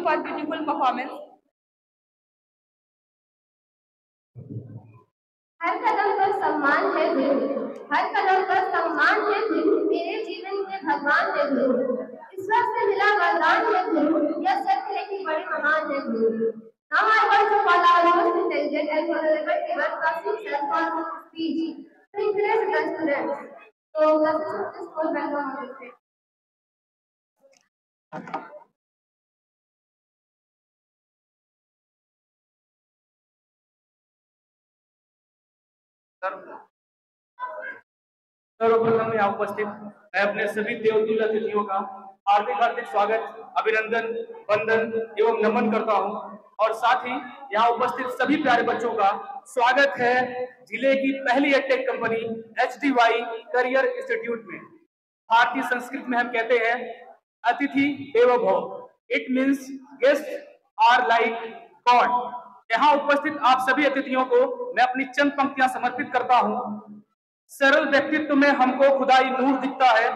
you for beautiful performance. हर कदम पर सम्मान है गुरु हर कदम पर सम्मान है गुरु मेरे जीवन में भगवान है गुरु ईश्वर से मिला वरदान है गुरु यह सत्य है कि बड़े महान है गुरु Now I want to call our most intelligent and honorable giver Kasim sir for his speech to encourage the students. So, Kasim, this whole welcome सर्वप्रथम यहाँ उपस्थित मैं अपने सभी देवतुल्य अतिथियों का हार्दिक हार्दिक स्वागत, अभिनंदन, वंदन एवं नमन करता हूँ। और साथ ही यहाँ उपस्थित सभी प्यारे बच्चों का स्वागत है ज़िले की पहली edtech company H D Y career institute में। भारतीय संस्कृत में हम कहते हैं अतिथि देवो भव। It means guest are like God यहाँ उपस्थित आप सभी अतिथियों को मैं अपनी चंद पंक्तियाँ समर्पित करता हूँ। सरल व्यक्तित्व में हमको खुदाई नूर दिखता है।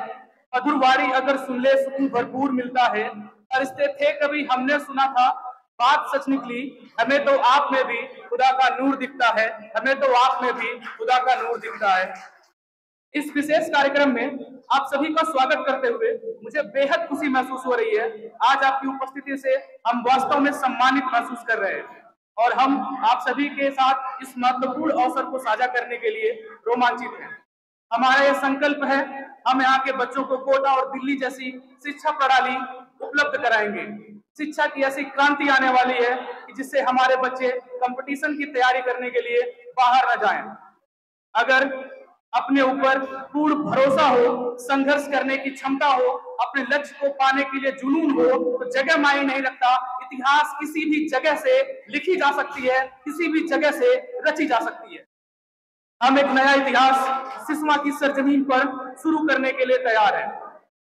मधुरवारी अगर सुन ले सुकून भरपूर मिलता है। रिश्ते थे कभी हमने सुना था। बात सच निकली, हमें तो आप में भी खुदा का नूर दिखता है। हमें तो आप में भी खुदा का नूर दिखता है। इस विशेष कार्यक्रम में आप सभी का स्वागत करते हुए मुझे बेहद खुशी महसूस हो रही है। आज आपकी उपस्थिति से हम वास्तव में सम्मानित महसूस कर रहे हैं। और हम आप सभी के साथ इस महत्वपूर्ण अवसर को साझा करने के लिए रोमांचित हैं हमारा यह संकल्प है, हम यहाँ के बच्चों को कोटा और दिल्ली जैसी शिक्षा प्रणाली उपलब्ध कराएँगे शिक्षा की ऐसी क्रांति आने वाली है कि जिससे हमारे बच्चे कंपटीशन की तैयारी करने के लिए बाहर न जाएँ। अगर अपने ऊपर पूर्ण भरोसा हो, संघर्ष करने की क्षमता हो, अपने लक्ष्य को पाने के लिए जुनून हो तो जगह मायने नहीं रखता इतिहास किसी भी जगह से लिखी जा सकती है, किसी भी जगह से रची जा सकती है। हम एक नया इतिहास सिस्मा की सरजमीन पर शुरू करने के लिए तैयार है।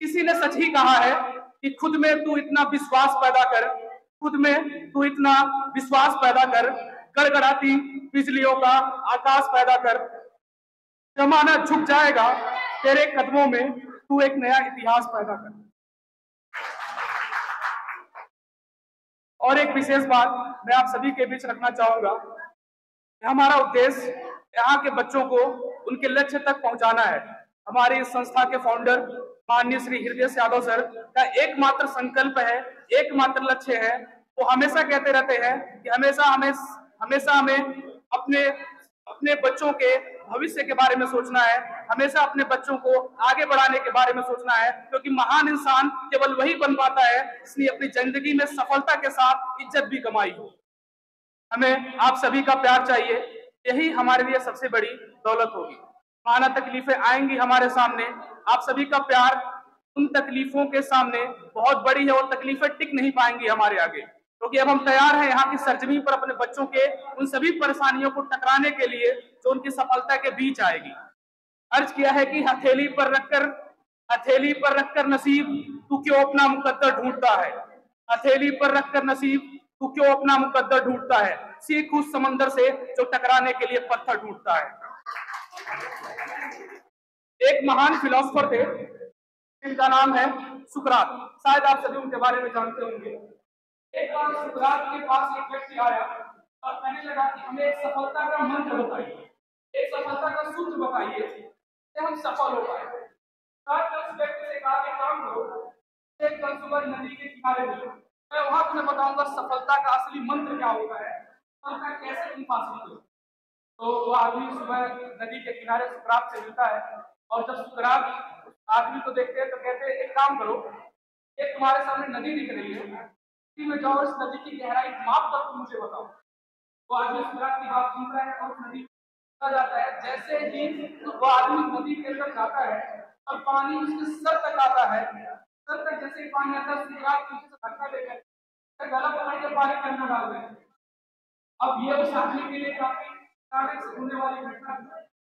किसी ने सच ही कहा है कि खुद में तू इतना विश्वास पैदा कर, खुद में तू इतना विश्वास पैदा कर, गड़गड़ाती बिजलियों का आकाश पैदा कर। जमाना झुक जाएगा, तेरे कदमों में तू एक नया इतिहास पैदा कर। और एक विशेष बात मैं आप सभी के बीच रखना चाहूँगा। हमारा उद्देश्य यहाँ के बच्चों को उनके लक्ष्य तक पहुंचाना है। हमारी इस संस्था के फाउंडर माननीय श्री हृदय यादव सर का एकमात्र संकल्प है, एकमात्र लक्ष्य है। वो हमेशा कहते रहते हैं कि हमेशा हमें हमेशा हमें अपने अपने बच्चों के भविष्य के बारे में सोचना है। हमेशा अपने बच्चों को आगे बढ़ाने के बारे में सोचना है, क्योंकि महान इंसान केवल वही बन पाता है जिसने अपनी ज़िंदगी में सफलता के साथ इज़्ज़त भी कमाई हो। हमें आप सभी का प्यार चाहिए, यही हमारे लिए सबसे बड़ी दौलत होगी। माना तकलीफें आएँगी हमारे सामने, आप सभी का प्यार उन तकलीफों के सामने बहुत बड़ी है और तकलीफें टिक नहीं पाएँगी हमारे आगे। क्योंकि तो अब हम तैयार हैं यहाँ की सरजमी पर अपने बच्चों के, उन सभी परेशानियों को टकराने के लिए जो उनकी सफलता के बीच आएगी। अर्ज़ किया है कि हथेली पर रखकर, हथेली पर रखकर नसीब तू क्यों अपना मुकद्दर ढूंढता है? हथेली पर रखकर नसीब तू क्यों अपना मुकद्दर ढूंढता है? सीख उस समंदर से जो टकराने के लिए पत्थर ढूंढता है। एक महान फिलोसफर थे, जिनका नाम है सुकरात। शायद आप सभी उनके बारे में जानते होंगे। एक बार सुकरात के पास एक व्यक्ति आया और कहने लगा कि हमें सफलता का मंत्र बताइए। एक सफलता का सूत्र बताइए। कि हम सफल हो पाए। से कि काम करो। एक नदी के किनारे मैं वहाँ तुम्हें बताऊँगा सफलता का असली मंत्र क्या होता है कैसे तुम तो आदमी सुबह नदी के किनारे से मिलता है और जब सुकरात आदमी को देखते हैं तो कहते हैं, एक काम करो, एक तुम्हारे सामने नदी दिख रही है। नदी में जाओ इस नदी की गहराई माप कर तुम मुझे बताओ। वो आदमी सुकरात की बात सुन सुनता है और नदी जाता है। जैसे ही वो आदमी नदी के अंदर जाता है और पानी उसके सर तक आता है। सर तक जैसे ही पानी आता है सुकरात पीछे से धक्का लेकर गला पकड़ के पानी के अंदर डाल देते अब ये उस आदमी के लिए काफ़ी अचानक से होने वाली घटना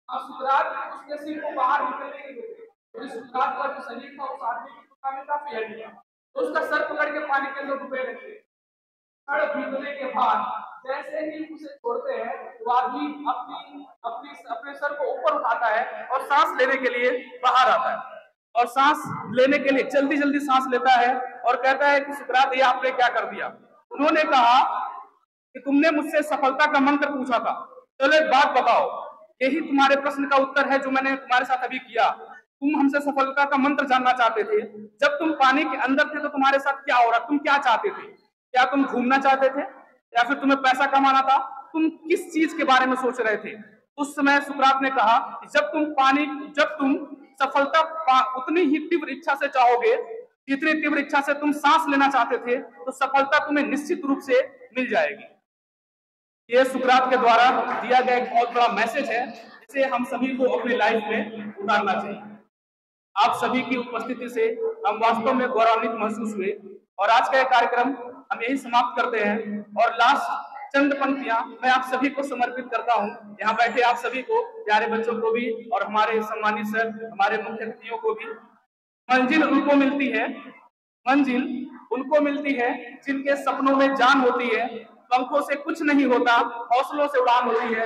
और सुकरात उसके सिर को बाहर निकलने के लिए तो का जो शरीर था उस आदमी की तुलना में काफ़ी हड्डी तो उसका सर पकड़ के पानी के अंदर डूबे रहते सड़ भीगने के बाद जैसे ही उसे छोड़ते हैं, वो आदमी अपनी अपनी, अपने सर को ऊपर उठाता है और सांस लेने के लिए बाहर आता है। और सांस लेने के लिए जल्दी जल्दी सांस लेता है और कहता है कि, सुकरात, ये आपने क्या कर दिया? उन्होंने कहा कि, तुमने मुझसे सफलता का मंत्र पूछा था। चलो एक बात बताओ। यही तुम्हारे प्रश्न का उत्तर है जो मैंने तुम्हारे साथ अभी किया। तुम हमसे सफलता का मंत्र जानना चाहते थे। जब तुम पानी के अंदर थे तो तुम्हारे साथ क्या हो रहा? तुम क्या चाहते थे? क्या तुम घूमना चाहते थे? या फिर तुम्हें पैसा कमाना था? तुम किस चीज़ के बारे में सोच रहे थे? उस समय सुकरात ने कहा जब तुम पानी, जब तुम सफलता उतनी ही तीव्र इच्छा से चाहोगे, इतनी तीव्र इच्छा से तुम सांस लेना चाहते थे तो सफलता तुम्हें निश्चित रूप से मिल जाएगी। ये सुकरात के द्वारा दिया गया एक बहुत बड़ा मैसेज है, जिसे हम सभी को अपनी लाइफ में उतारना चाहिए। आप सभी की उपस्थिति से हम वास्तव में गौरवान्वित महसूस हुए और आज का यह कार्यक्रम हम यही समाप्त करते हैं। और लास्ट चंद पंक्तियाँ मैं आप सभी को समर्पित करता हूँ। यहाँ बैठे आप सभी को, प्यारे बच्चों को भी और हमारे सम्मानित सर, हमारे मुख्य अतिथियों को भी। मंजिल उनको मिलती है, मंजिल उनको मिलती है, जिनके सपनों में जान होती है, पंखों से कुछ नहीं होता, हौसलों से उड़ान होती है।